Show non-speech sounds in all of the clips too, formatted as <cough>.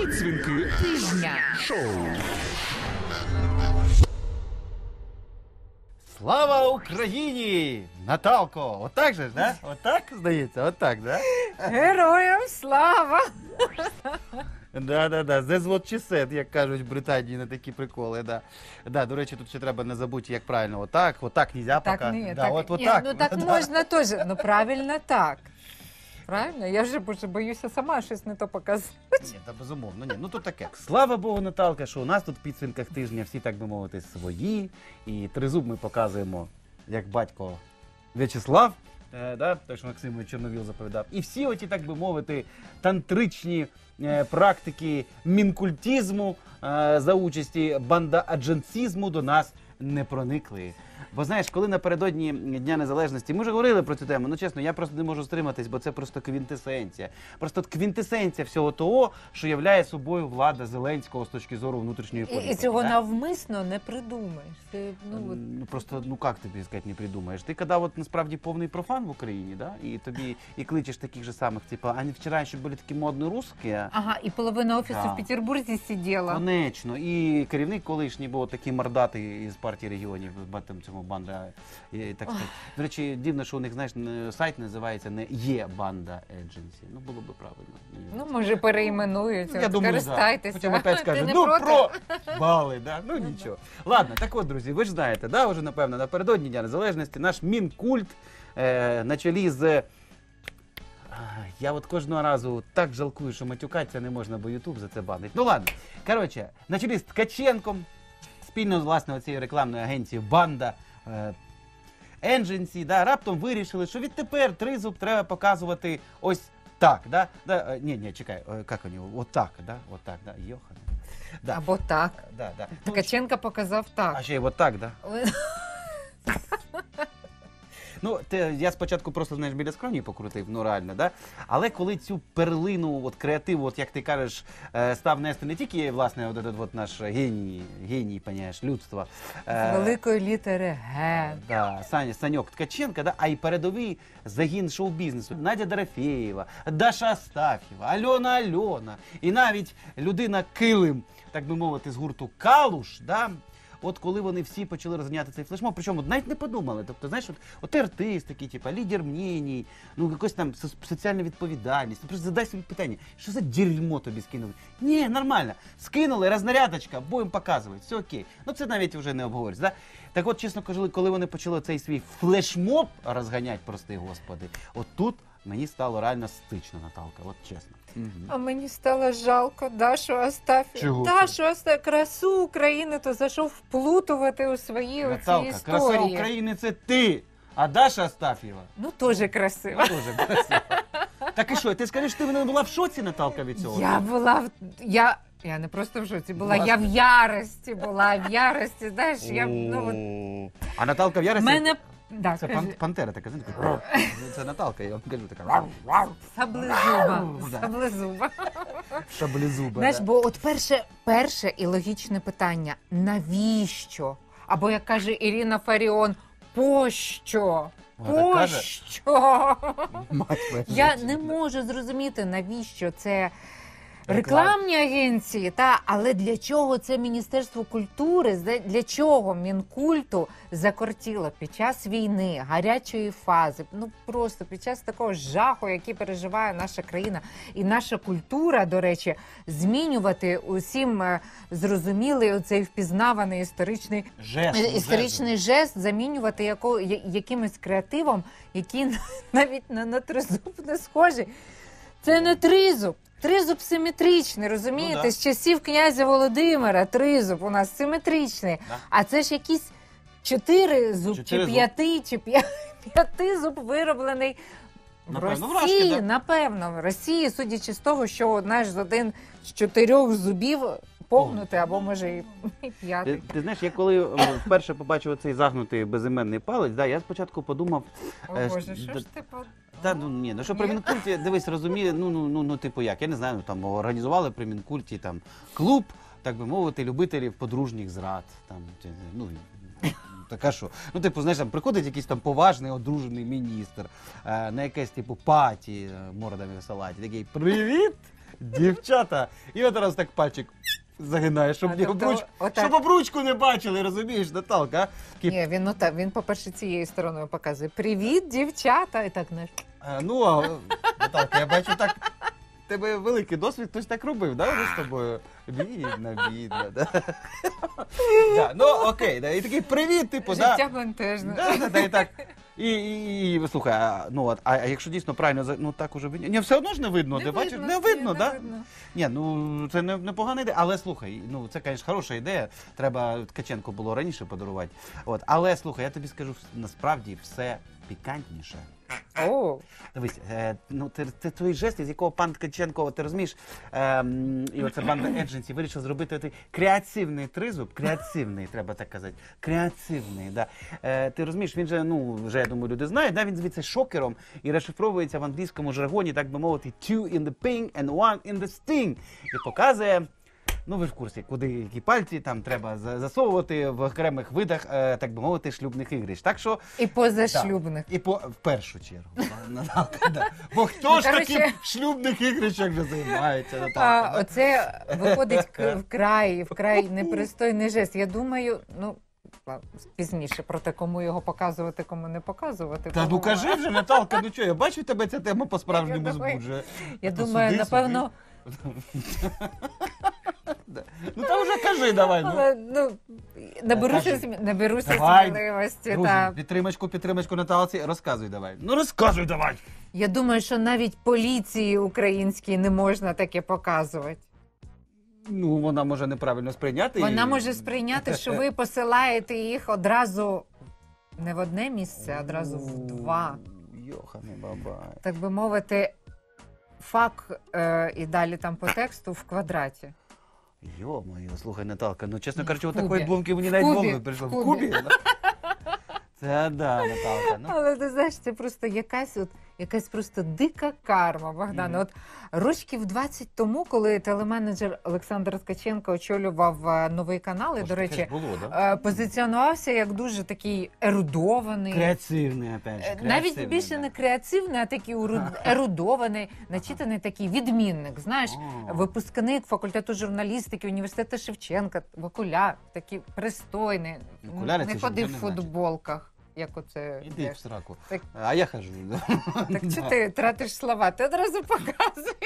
Підсвінки Тижня. шоу. Слава Україні! Наталко! Отак же ж, да? Отак, здається, отак, да? Героям слава! Да, да, да. What she said, як кажуть в Британії на такі приколи. Да. Да, до речі, тут ще треба не забути, як правильно. Отак, отак нельзя Так, пока. ні, да, так, от, ні, отак. ну так <laughs> Да. можна теж. Ну правильно так. Правильно? Я вже боже, боюся сама щось не то показати. Ні, та безумовно, ні. Ну то таке. Слава Богу, Наталка, що у нас тут в підсвінках тижня всі, так би мовити, свої. І тризуб ми показуємо, як батько В'ячеслав, е, да, той, що Максим Чорновіл заповідав. І всі оті, так би мовити, тантричні е, практики мінкультізму е, за участі банда-адженцизму до нас не проникли. Бо знаєш, коли напередодні Дня Незалежності, ми вже говорили про цю тему, ну чесно, я просто не можу стриматись, бо це просто квінтесенція. Просто квінтесенція всього того, що являє собою влада Зеленського з точки зору внутрішньої політики. і цього да? навмисно не придумаєш. Це, ну, от, Ну просто ну як тобі сказати, не придумаєш. Ти коли от насправді повний профан в Україні, да? і тобі і кличеш таких же самих, типу, а не вчора ще були такі модні русські. Ага, і половина офісу Да. в Петербурзі сиділа. Конечно. І керівник колишній був такий мордатий із партії регіонів, там цьому банда. і Так сказати. До речі, дивно, що у них знаєш не- сайт називається не є банда Едженсі. Ну було би правильно. мені Ну, здається. може, переіменуються. Я От думаю, Потім опять Ти не ну проти? про <laughs> бали, да? ну нічого. Ладно, так от, друзі, ви ж знаєте, да, вже напевно напередодні Дня Незалежності наш мінкульт е, на чолі з. А, Я от кожного разу так жалкую, що матюкатися не можна, бо Ютуб за це банить. Ну ладно. Коротше, на чолі з Ткаченком, спільно з власне цією рекламною агенцією Банда. Е, Ендженсі, да, раптом вирішили, що відтепер тризуб треба показувати ось так. Да? Да, е, ні, ні, чекай, е, як вони. Отак, да? Отак, да? Йохан. Да. Або так. Да, да. Ткаченко показав так. а ще й отак, да? <laughs> Ну, те, я спочатку просто знаєш біля скроні покрутив, ну реально, да? Але коли цю перлину, от креативу, от як ти кажеш, е, став нести не тільки власне, от, этот от наш геній, геній, поняєш, людства. З великої літери Г. Да, Саня, Саньок Ткаченка, да, а й передовий загін шоу-бізнесу. Надя Дорофєєва, Даша Астафєва, Альона Альона. І навіть людина Килим, так би мовити, з гурту Калуш. Да, От коли вони всі почали розганяти цей флешмоб, причому навіть не подумали. Тобто, знаєш, от, от ти артист такий, типу, лідер мнєній, ну якось там соціальна відповідальність. Ну, просто задай собі питання, що за дерьмо тобі скинули? Ні, нормально. Скинули, рознарядочка, будемо показувати, все окей. Ну це навіть вже не обговорюється. Да? Так от, чесно кажучи, коли вони почали цей свій флешмоб розганяти, прости господи, от тут мені стало реально стично, Наталка, от чесно. А мені стало жалко Дашу. Чого це? Дашу Астафію, красу України, то зайшов вплутувати у свої оці Наталка, краса історії. України це ти, а Даша Астафєва. Ну, теж красиво. Дуже красиво. Так і що, ти скажеш, ти не була в шоці, Наталка, від цього? Я була в я. Я не просто в шоці була, Власне. я в ярості була, в ярості. Знаєш, я ну от О. А Наталка в в ярості? мене да, Це кажи, пан, пантера така, знаєте, така. <laughs> Це Наталка, я вам кажу, така. саблезуба, Да. саблезуба. Шаблезуба. Знаєш, да. бо от перше, перше і логічне питання: навіщо? Або як каже Ірина Фаріон, пощо? Вона так каже? Пощо? Мать моя Я не можу зрозуміти, навіщо це рекламні агенції, та але для чого це Міністерство культури? Для чого Мінкульту закортіло під час війни, гарячої фази? Ну просто під час такого жаху, який переживає наша країна і наша культура, до речі, змінювати усім е, зрозумілий оцей впізнаваний історичний Жест, ну, історичний жест замінювати яко, я- якимось креативом, який <laughs> навіть на, на тризуб не схожий. Це не тризуб. Тризуб симетричний, розумієте? Ну да. З часів князя Володимира тризуб у нас симетричний. Да. А це ж якісь чотири зуб, Чотири чи зуб. п'яти, чи п'я- <laughs> п'яти зуб вироблений Напевно, в Росії, Рашки, да. напевно, в Росії, судячи з того, що знаєш, з один з чотирьох зубів повнути, або може і, <laughs> і п'ятий. Ти, ти знаєш, я коли е, вперше побачив цей загнутий безіменний палець, да, я спочатку подумав, О е, Боже, що ж ти по... Та ну ні, ну що при мінкульті, дивись, розуміє, ну ну ну ну типу як, я не знаю, ну там організували при мінкульті там клуб, так би мовити, любителів подружніх зрад. Там чи, ну така що. Ну, типу, знаєш, там приходить якийсь там поважний одружений міністр е, на якесь типу паті е, мордами в салаті. Такий привіт! Дівчата. І от раз так пальчик загинає, щоб, А, ні тобто обруч... отак. щоб обручку не бачили, розумієш, Наталка? а? Такий, Ні, він ну так, він, по-перше, цією стороною показує. Привіт, дівчата! І так знаєш. «А, Ну, а, Наталка, я бачу так. в Тебе великий досвід, хтось так робив, да, з тобою? Бідна, бідна, да? да. Ну, окей, да, і такий привіт, типу, да. Життя бентежне. Да, да, да, і так. І, і, і слухай, а, ну от, а, а якщо дійсно правильно, за- ну так уже ні, все одно ж не видно, ти бачиш, не видно, ні, да? видно. Ні, ну це не, непогана ідея, але слухай, ну це, звісно, хороша ідея. Треба Ткаченко було раніше подарувати. От, але слухай, я тобі скажу, насправді все пікантніше. О, Дивись, е, ну ти, ти твої жести, з якого пан Ткаченко, ти розумієш, ем, і оце банда Едженсі вирішив зробити той креативний тризуб, креативний, треба так казати. Креативний, да. Е, ти розумієш, він же, ну, вже я думаю, люди знають, да, він звідси шокером і розшифровується в англійському жаргоні, так би мовити, two in the ping and one in the sting. І показує. Ну, ви ж в курсі, куди які пальці там треба за- засовувати в окремих видах, е, так би мовити, шлюбних ігрищ. Так що і позашлюбних. і по в першу чергу. Наталка, да. Бо хто ж Ну, коротше- таким шлюбних ігрищах вже займається, А, да? оце виходить к- вкрай, вкрай <laughs> непристойний жест. Я думаю, ну. Пізніше про те, кому його показувати, кому не показувати. Та ну кажи вже, Наталка, ну що, я бачу тебе ця тема по-справжньому <laughs> Я думаю, збуджує. Я То думаю, суди, напевно, Да. Ну та вже кажи давай. Ну. але ну наберуся, Кажи. смі- наберуся Давай. сміливості. Друзі, Та. підтримочку, підтримочку Наталці, розказуй давай. Ну розказуй давай. Я думаю, що навіть поліції українській не можна таке показувати. Ну, вона може неправильно сприйняти. Вона і- може сприйняти, що ви <laughs> посилаєте їх одразу не в одне місце, а одразу в два. Йоханий бабай. Так би мовити, фак е, і далі там по тексту в квадраті. Йо-моє, слухай, Наталка, ну чесно кажучи, от такої думки мені навіть в голову не прийшло. В Кубі. Кубі? Це да, Наталка. Ну. Але ти знаєш, це просто якась от якась просто дика карма, Богдане. Мгм. От рочків 20 тому, коли телеменеджер Олександр Ткаченко очолював е, новий канал, і, до речі, було, да? е, позиціонувався як дуже такий ерудований. Креативний, опять же. Е, Навіть креативний, більше да. не креативний, а такий ерудований, начитаний такий відмінник. Знаєш, О. випускник факультету журналістики університету Шевченка, в окуляр, такий пристойний, Окуляри не ходив в футболках. Як оце Іди в сраку. Так- А я хожу. <laughs> Так чи ти тратиш слова? Ти одразу показуєш.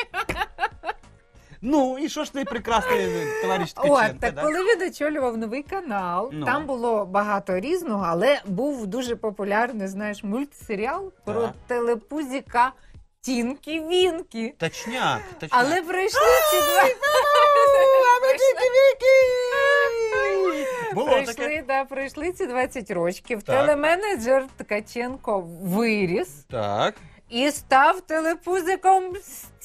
Ну, і що ж ти прекрасний товариш От, Ткаченко, так да? коли він очолював новий канал, Ну. там було багато різного, але був дуже популярний, знаєш, мультсеріал про Так. телепузіка Тінкі Вінкі. Точняк, точняк. Але пройшли ці два. Було прийшли, таке. да, прийшли ці 20 років. Так. Телеменеджер Ткаченко виріс Так. і став телепузиком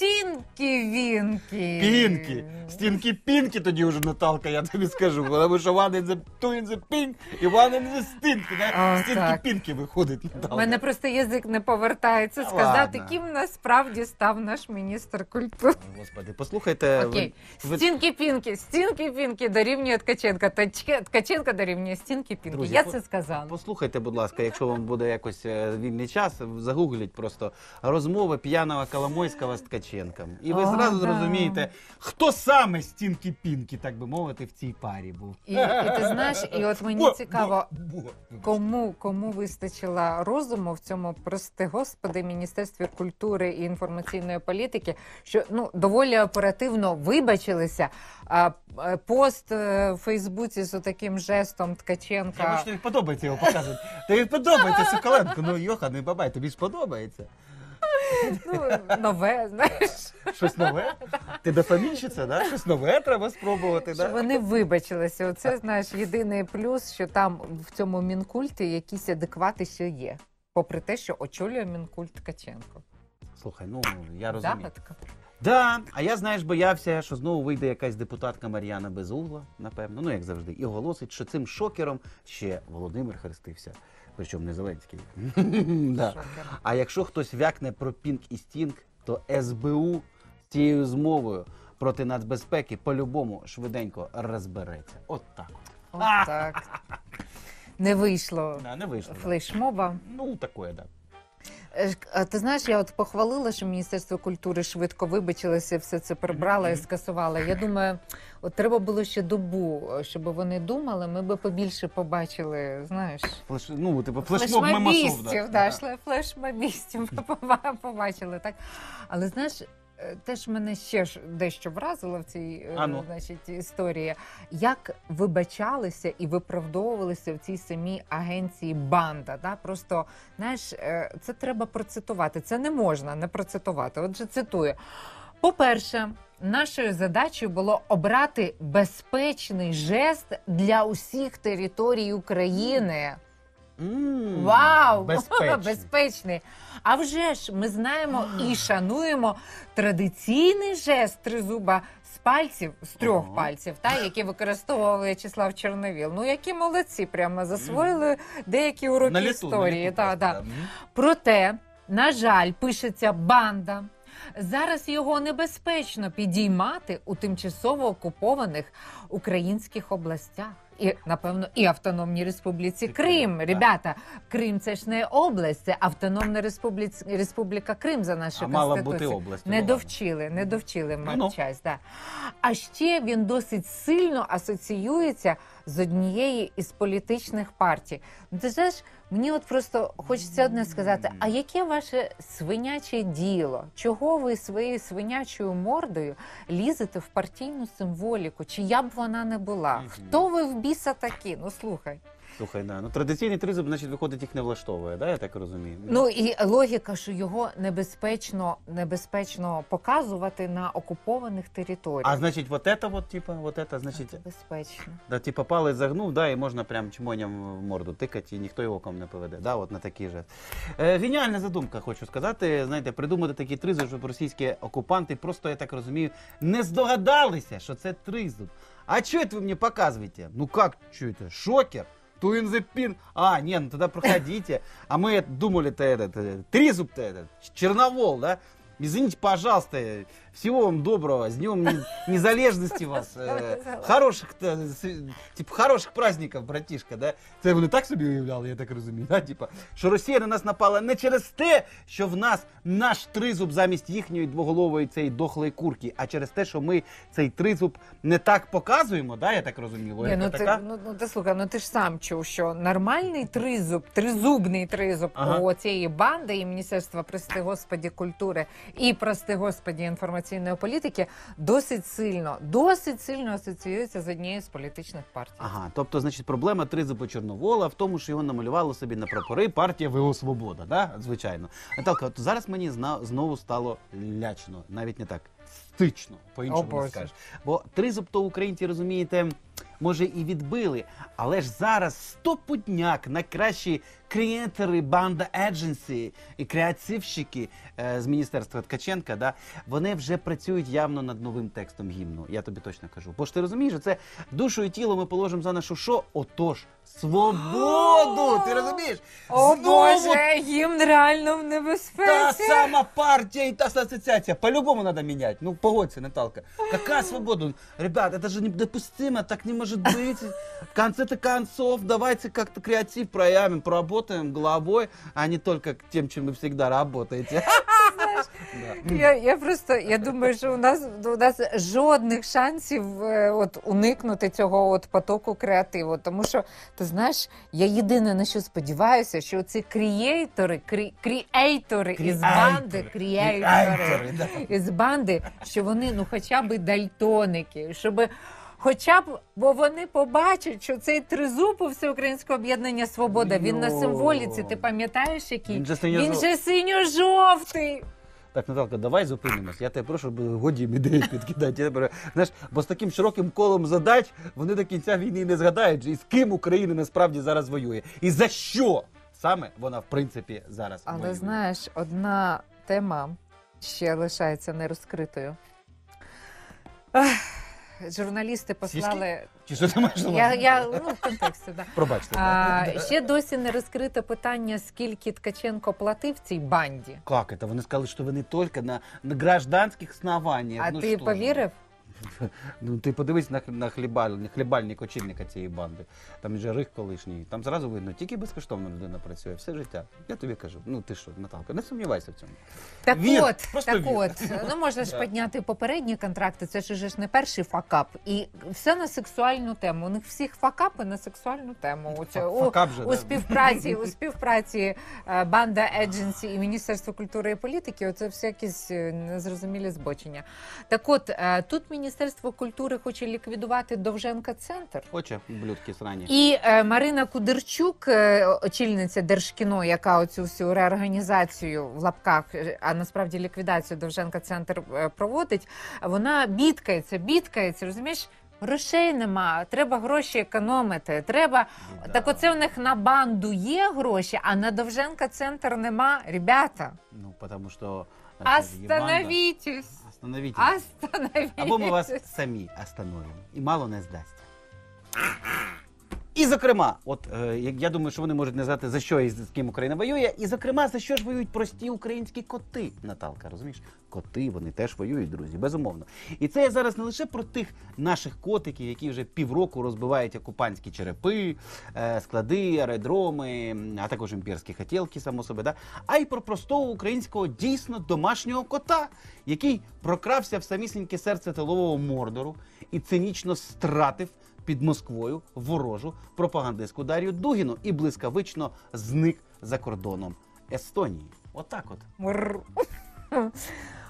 Вінкі. Пінки. Стінки пінки тоді вже Наталка, я тобі скажу. Тому що one in the two in the pink і one in the стінки. Да? Стінки-пінки виходить. У мене просто язик не повертається сказати, ладно. ким насправді став наш міністр культури. Господи, послухайте. Окей, ви- ви- стінки пінки, стінки пінки дорівнює Ткаченка. Ткаченка дорівнює стінки пінки. Друзі, Я по- це сказала. Послухайте, будь ласка, якщо вам буде якось е, вільний час, загугліть просто розмови п'яного Коломойського з Ткаченком. І ви О, зразу да. зрозумієте, хто саме стінки пінки, так би мовити, в цій парі був. І, і ти знаєш, і от мені Бо- цікаво, бо- бо- Кому кому вистачило розуму в цьому, прости господи, міністерстві культури і інформаційної політики, що ну доволі оперативно вибачилися. А е, пост е, в Фейсбуці з таким жестом Ткаченка. бачу, тобі подобається його показувати. Тобі подобається Соколенко. Ну, Йохан, не бабай, тобі ж подобається. Ну, нове, знаєш, Щось нове? Ти дофамінщиця, да? Щось нове треба спробувати, да? вони вибачилися. Оце знаєш єдиний плюс, що там в цьому мінкульті якісь адеквати ще є. Попри те, що очолює мінкульт Ткаченко. Слухай, ну я розумію. Загадка. Да, а я, знаєш, боявся, що знову вийде якась депутатка Мар'яна Безугла, напевно, ну як завжди, і оголосить, що цим шокером ще Володимир хрестився. Причому не Зеленський. <laughs> да. А якщо хтось вякне про пінк і стінг, то СБУ з цією змовою проти нацбезпеки по-любому швиденько розбереться. От так. От так. Не вийшло Да, не вийшло. да. флешмоба. Ну, так. да. Е, а Ти знаєш, я от похвалила, що Міністерство культури швидко вибачилося, все це прибрало і скасувало. Я думаю, от треба було ще добу, щоб вони думали, ми би побільше побачили, знаєш. Флеш, ну, типу, флешмоб мемасов. Флешмобістів, да, шле- флешмобістів ми <laughs> поба- побачили, так. Але знаєш, теж мене ще ж дещо вразило в цій е, ну. значить, історії, як вибачалися і виправдовувалися в цій самій агенції банда. Да? Просто, знаєш, е, це треба процитувати. Це не можна не процитувати. Отже, цитую. По-перше, нашою задачею було обрати безпечний жест для усіх територій України. М, Вау! <laughs> Безпечно. Безпечний. А вже ж ми знаємо і шануємо традиційний жест тризуба з пальців, з трьох Ага. пальців, та, які використовував В'ячеслав Чорновіл. Ну, які молодці, прямо засвоїли деякі уроки На літу, історії. на літу та, просто, да. да. Мгм. Проте, на жаль, пишеться банда. Зараз його небезпечно підіймати у тимчасово окупованих українських областях. І, напевно, і Автономній Республіці Крим. Крим. Ребята, Крим це ж не область, це Автономна Республіка, Республіка Крим за нашою А мала бути область. Не ну довчили, не довчили Ну-ну. матчасть. Да. А ще він досить сильно асоціюється з однієї із політичних партій. Ну, Ти знаєш, мені от просто хочеться одне сказати: а яке ваше свиняче діло? Чого ви своєю свинячою мордою лізете в партійну символіку? Чия б вона не була? Хто ви в біса такі? Ну слухай. Слухай, да. ну традиційний тризуб, значить, виходить, їх не влаштовує, да, я так розумію. Ну і логіка, що його небезпечно, небезпечно показувати на окупованих територіях. А значить, вот это вот, типа, вот это, значить, Це безпечно. да, типа палець загнув, да, і можна прям чмоням в морду тикати, і ніхто його ком не поведе. Да, от на такий же. Е, геніальна задумка, хочу сказати. Знаєте, придумати такий тризуб, щоб російські окупанти просто, я так розумію, не здогадалися, що це тризуб. А це ви мені показуєте? Ну як, це? Шокер? Two in the pin. А, не, ну тогда проходите. А мы думали-то этот, э, тризуб-то этот, Черновол, да? Извините, пожалуйста, всего вам доброго, с днем не- незалежности вас, <laughs> э, хороших, типу, хороших праздників, братішка, да? Це вони так собі уявляли, я так розумію, да? Типа, що Росія на нас напала не через те, що в нас наш тризуб замість їхньої двоголової цієї дохлої курки, а через те, що ми цей тризуб не так показуємо, да? Я так розумію, Ні, ну, ти, така? ну, ну ти слухай, ну ти ж сам чув, що нормальний тризуб, тризубний тризуб Ага. у цієї банди і Міністерства, прости господі, культури і прости господі інформаційної політики досить сильно, досить сильно асоціюється з однією з політичних партій. Ага, тобто, значить, проблема тризубу Чорновола в тому, що його намалювало собі на прапори партія ВО Свобода, да? звичайно. Наталка, от зараз мені знову стало лячно, навіть не так, стично, по-іншому Боже. не скажеш. Бо тризуб то українці, розумієте, може і відбили, але ж зараз стопутняк найкращі креатори банда Едженсі і креативщики е, з міністерства Ткаченка, да, вони вже працюють явно над новим текстом гімну. Я тобі точно кажу. Бо ж ти розумієш, що це душу і тіло ми положимо за нашу що? Отож, свободу! Ти розумієш? О Знову Боже, гімн реально в Та сама партия и та ассоциация. По-любому надо менять. Ну, погодься, Наталка. Какая свобода? Ребят, это же недопустимо, так не может быть. В конце-то концов, давайте как-то креатив проявим, поработаем головой, а не только тем, чем вы всегда работаете. <laughs> Да. Я, я просто я думаю, що у нас у нас жодних шансів е, от уникнути цього от потоку креативу. Тому що ти знаєш, я єдине на що сподіваюся, що ці крієйтори, крі, кріейтори із банди, кріейтори да. із банди, що вони ну хоча б дальтоники, щоб. Хоча б, бо вони побачать, що цей тризуб у всеукраїнського об'єднання Свобода. Він на символіці. Ти пам'ятаєш, який Він же синьо-жов- він же синьо-жовтий. Так, Наталка, давай зупинимось. Я тебе прошу, щоб годі їм ідеї підкидати. Я тебе- Знаєш, бо з таким широким колом задач вони до кінця війни не згадають, і з ким Україна насправді зараз воює. І за що саме вона, в принципі, зараз Але воює. знаєш, одна тема ще лишається нерозкритою. Ех, Журналісти послали. Чи що ти маєш на Я, увазі? я ну, в контексті, да. Пробачте. А, да. ще досі не розкрите питання, скільки Ткаченко платив цій банді. Как это? Вони сказали, що вони тільки на, на гражданських основаннях. А ну, ти що ж. повірив? <laughs> Ну ти подивись на, на хлібаль, хлібальник очільника цієї банди. Там же рих колишній. Там зразу видно, тільки безкоштовно людина працює все життя. Я тобі кажу. Ну ти що, Наталка, не сумнівайся в цьому. Так Вір, от, так вір. от, ну можна ж підняти попередні контракти, це ж уже ж не перший факап. І все на сексуальну тему. У них всіх факапи на сексуальну тему. Оце, у, Факап же, у да. співпраці, у співпраці е, Banda Agency і Міністерство культури і політики, оце все якісь е, незрозумілі збочення. Так от, е, тут Міністерство культури хоче ліквідувати Довженка центр. Хоче виблюдки срані. І е, Марина Кудерчук, е, очільниця Держкіно, яка оцю всю реорганізацію в лапках, е, а насправді ліквідацію Довженка центр е, проводить. Вона бідкається, бідкається, розумієш? Грошей нема, треба гроші економити. Треба Біда. так. Оце в них на банду є гроші, а на Довженка центр нема. Ребята, Ну, потому що... це Остановітесь. Остановітесь! Або ми вас самі остановимо. І мало не здасться. І зокрема, от е, я думаю, що вони можуть не знати, за що і з ким Україна воює. І зокрема, за що ж воюють прості українські коти, Наталка, розумієш? Коти, вони теж воюють, друзі, безумовно. І це я зараз не лише про тих наших котиків, які вже півроку розбивають окупантські черепи, е, склади, аеродроми, а також імперські хотілки, само собі, да? а й про простого українського дійсно домашнього кота, який прокрався в самісіньке серце тилового мордору і цинічно стратив під Москвою ворожу пропагандистку Дар'ю Дугіну і блискавично зник за кордоном Естонії. Отак от.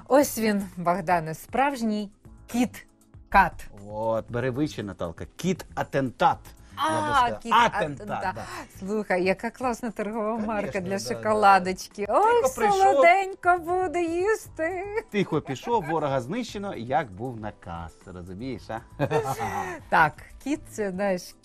Ось він, Богдане, справжній кіт-кат. От, бери вище, Наталка. Кіт атентат. я би А, кіт атентат. атентат. да. Слухай, яка класна торгова марка Конечно, для да, шоколадочки. Ой, Тихо прийшов. солоденько буде їсти. Тихо пішов, ворога знищено, як був наказ. Розумієш, а? Так, кіт це знаєш,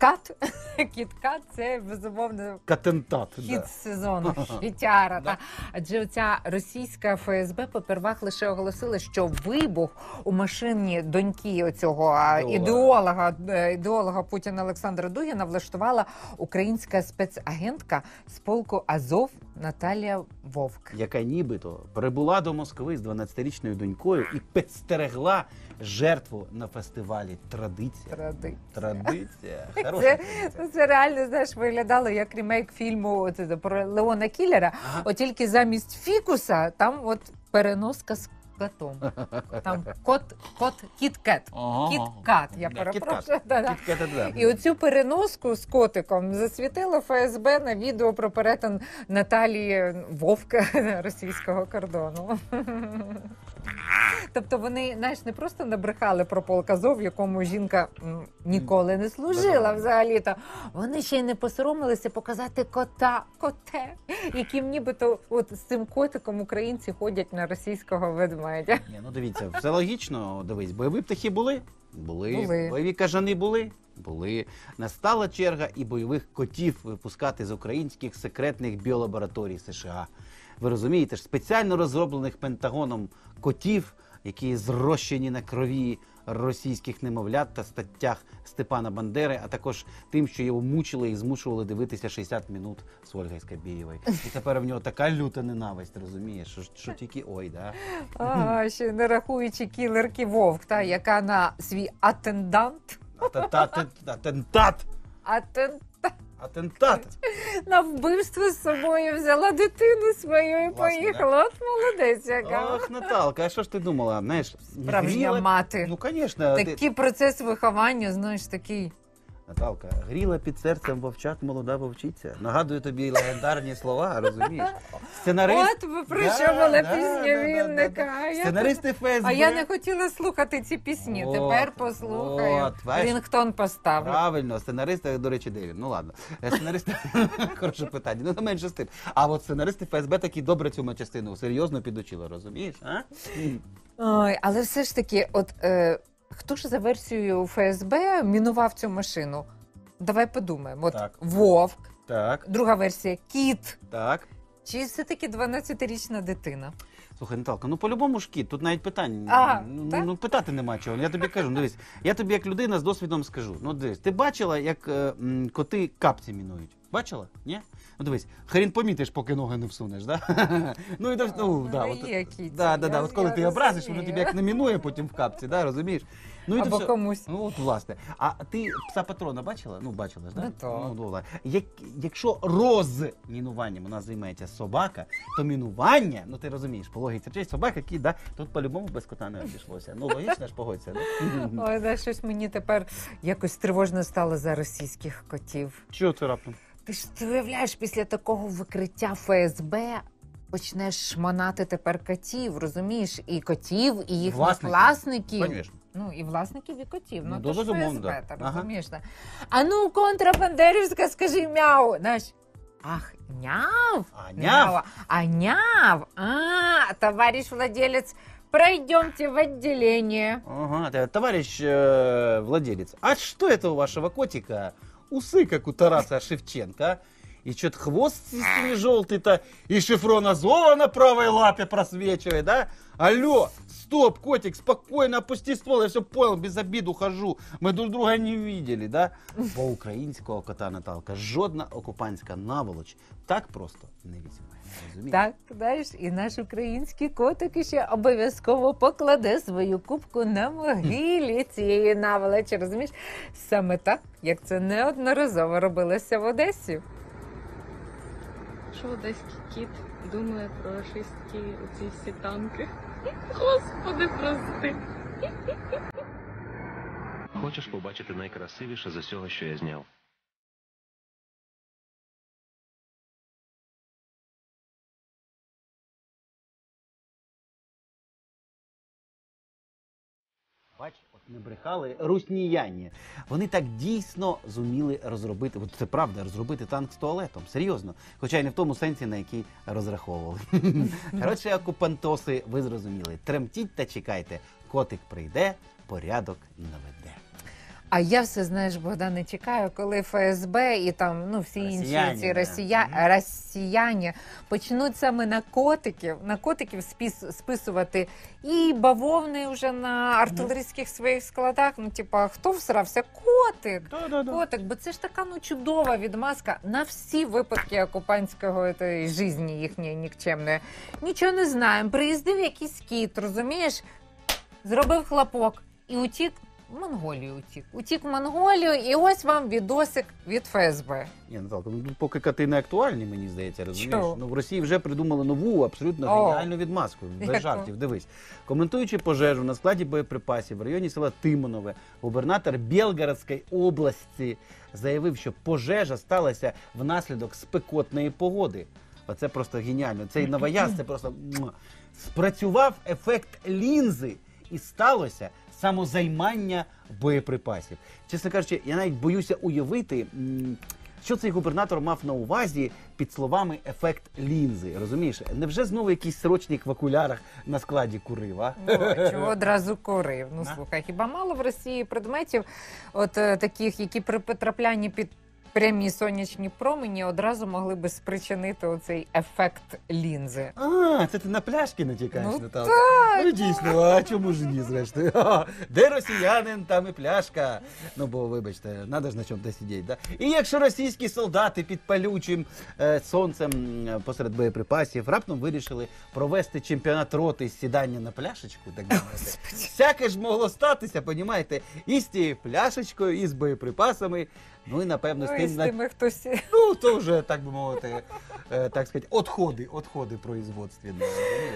кіт-кат. <laughs> Кіт-кат це безумовно Катентат. Хід <laughs> Да. сезону, хітяра. Да. Адже оця російська ФСБ попервах лише оголосила, що вибух у машині доньки оцього Ідеолога. ідеолога, е, ідеолога Путіна Олександра Дугіна влаштувала українська спецагентка з полку Азов Наталія Вовк. яка нібито прибула до Москви з 12-річною донькою і підстерегла жертву на фестивалі. Традиція. Тради. Традиція. <laughs> Хороша Це, традиція. це реально знаєш, виглядало як ремейк фільму от, це, про Леона Кіллера. Ага. От тільки замість фікуса там от переноска з котом. <laughs> Там кот, кот, кіт-кет. Ага. Кіт-кат, я Да, перепрошую. кіт-кат. <laughs> Да-да. Кіт-кат, да. І оцю переноску з котиком засвітило ФСБ на відео про перетин Наталії Вовка російського кордону. Тобто вони, знаєш, не просто набрехали про полк Азов, в якому жінка м, ніколи не служила взагалі-то. Вони ще й не посоромилися показати кота, коте, яким нібито от з цим котиком українці ходять на російського ведмедя. Ні, ну дивіться, все логічно. Дивись, бойові птахи були? Були. Були. Бойові кажани були? Були. Настала черга і бойових котів випускати з українських секретних біолабораторій США. Ви розумієте ж, спеціально розроблених Пентагоном котів, які зрощені на крові російських немовлят та статтях Степана Бандери, а також тим, що його мучили і змушували дивитися 60 минут з Ольгою Скабєєвою. І тепер в нього така люта ненависть, розумієш, що, що <laughs> тільки ой, да? А, ще не рахуючи кілерки Вовк, та, яка на свій атендант, Атентат, атентат, атен... атентат. на вбивство з собою взяла дитину свою і поїхала. От молодець яка. Ох, Наталка, а що ж ти думала? Знаєш, Справжня мати. Ну, звісно, ти... Такий процес виховання, знаєш, такий. Наталка, гріла під серцем вовчат, молода вовчиця. Нагадую тобі легендарні слова, розумієш? Сценарист... От ви про що була да, пісня да, да, Вінника. да. А я Сценаристи ФСБ. А я не хотіла слухати ці пісні. От, Тепер послухаю. от? Рінгтон поставлю. Правильно, сценаристи, до речі, де він? Ну ладно. Е, Сценаристи, <laughs> хороше питання, ну не менше з тим. А от сценаристи ФСБ таки добре цю частину серйозно підучили, розумієш? А? Ой, але все ж таки, от е, хто ж за версією ФСБ мінував цю машину? Давай подумаємо. От Так. Вовк, Так, друга версія кіт. так. Чи все-таки 12-річна дитина? Слухай, Наталка, ну по-любому ж кіт, тут навіть питань. А, ну, так? ну питати нема чого. Я тобі кажу, ну, дивись, я тобі як людина з досвідом скажу. Ну дивись, ти бачила, як е, м, коти капці мінують? Бачила? Ні? Ну дивись, хрін помітиш, поки ноги не всунеш, да? <laughs> ну і до- ну, да, Ну, от, є да, да, да, я- от коли я ти образиш, воно розумію. тебе як не мінує потім в капці, да, розумієш? Ну, і Або все. комусь. Ну, от, власне. А ти пса патрона бачила? Ну, бачила ж, да? Ну, так. Ну, добре. Як, якщо розмінуванням у нас займається собака, то мінування, ну ти розумієш, по логіці речей, собака, який, да, тут по-любому без кота не обійшлося. Ну, логічно ж погодься. Да? <laughs> Ой, да, щось мені тепер якось тривожно стало за російських котів. Чого це раптом? Ти ж ти уявляєш, після такого викриття ФСБ почнеш шманати тепер котів, розумієш? І котів, і їхніх Власників. власників. Звісно. Ну, і власників, і котів. Ну, Ну, да, то ж безумовно, ФСБ, да. так, Ага. розумієш? да. А ну, контрабандерівська, скажи мяу. Знаєш, ах, няв? А, няв? А няв? А, товарищ владелец, пройдемте в отделение. Ага, т- товарищ э, владелец, а что это у вашего котика? Усы, как у Тараса Шевченко, а? И что-то хвост желтый-то, и шифронозола на правой лапе просвечивает, да? Алло, стоп, котик, спокойно опусти ствол, я все понял, без обид ухожу. Мы друг друга не видели, да? Бо українського кота Наталка жодна окупантська наволоч так просто не візьме. Розумієш? Так, знаєш, і наш український котик ще обов'язково покладе свою кубку на могилі цієї наволочі. Розумієш? Саме так, як це неодноразово робилося в Одесі. Що одеський кіт думає про рашистські оці всі танки. Господи, прости. Хочеш побачити найкрасивіше з усього, що я зняв? Бач, не брехали русніяні. Вони так дійсно зуміли розробити, от це правда, розробити танк з туалетом. Серйозно. Хоча й не в тому сенсі, на який розраховували. <laughs> Коротше, окупантоси, ви зрозуміли. Тремтіть та чекайте. Котик прийде, порядок наведе. А я все знаєш, Богдане, чекаю, коли ФСБ і там ну всі Росіяни, інші ці да. росія... Мгм. росіяни почнуть саме на котиків, на котиків спіс... списувати і бавовни вже на артилерійських своїх складах. Ну, типа, хто всрався? Котик. Котик, бо це ж така ну чудова відмазка на всі випадки окупантського жизни їхньої нікчемної. Нічого не знаємо. Приїздив якийсь кіт, розумієш? Зробив хлопок і утік. В Монголію утік. Утік в Монголію, і ось вам відосик від ФСБ. Ні, Наталка, ну тут поки коти не актуальні, мені здається, розумієш. Чого? Ну в Росії вже придумали нову, абсолютно О. геніальну відмазку. Без Яку? жартів. Дивись. Коментуючи пожежу на складі боєприпасів в районі села Тимонове, губернатор Білгородської області заявив, що пожежа сталася внаслідок спекотної погоди. Оце просто геніально. Цей новояз, це просто муа. спрацював ефект лінзи, і сталося самозаймання боєприпасів. Чесно кажучи, я навіть боюся уявити. що цей губернатор мав на увазі під словами ефект лінзи? Розумієш? Невже знову якийсь срочник в окулярах на складі курив? А? Ну, чого одразу курив? Ну слухай, хіба мало в Росії предметів, от е, таких, які при потраплянні під прямі сонячні промені одразу могли би спричинити оцей ефект лінзи. А, це ти на пляшки натякаєш, Ну, Наталка? Ну дійсно, а чому ж ні, зрештою? Ха, Де росіянин, там і пляшка. Ну бо, вибачте, треба ж на чому то сидіти, да? І якщо російські солдати під палючим е, сонцем м, посеред боєприпасів раптом вирішили провести чемпіонат роти з сідання на пляшечку, так би мовити, всяке ж могло статися, понімаєте, і з тією пляшечкою, і з боєприпасами. Ну і напевно з Ну, і тим, з на- тими, хтось ну то вже так би мовити, е, так сказати, отходи, отходи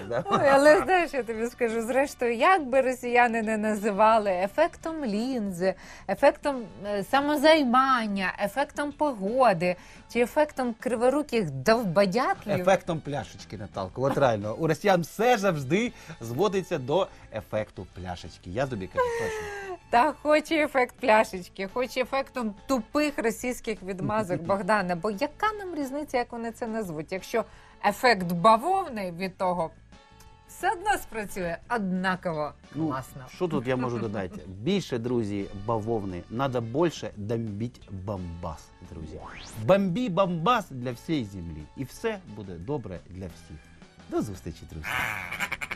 да? Ой, але знаєш, я тобі скажу, зрештою, як би росіяни не називали ефектом лінзи, ефектом е, самозаймання, ефектом погоди чи ефектом криворуких довбадятлів. Ефектом пляшечки, Наталко. От реально, у росіян все завжди зводиться до ефекту пляшечки. Я тобі кажу точно. Та хоч і ефект пляшечки, хоч і ефектом тупих російських відмазок <laughs> Богдана. Бо яка нам різниця, як вони це назвуть? Якщо ефект бавовни від того все одно спрацює однаково Ну, класно. Що тут я можу додати? <laughs> Більше, друзі, бавовни, надо більше бомбіть бомбас, друзі. Бомбі бомбас для всієї землі. І все буде добре для всіх. До зустрічі, друзі. <laughs>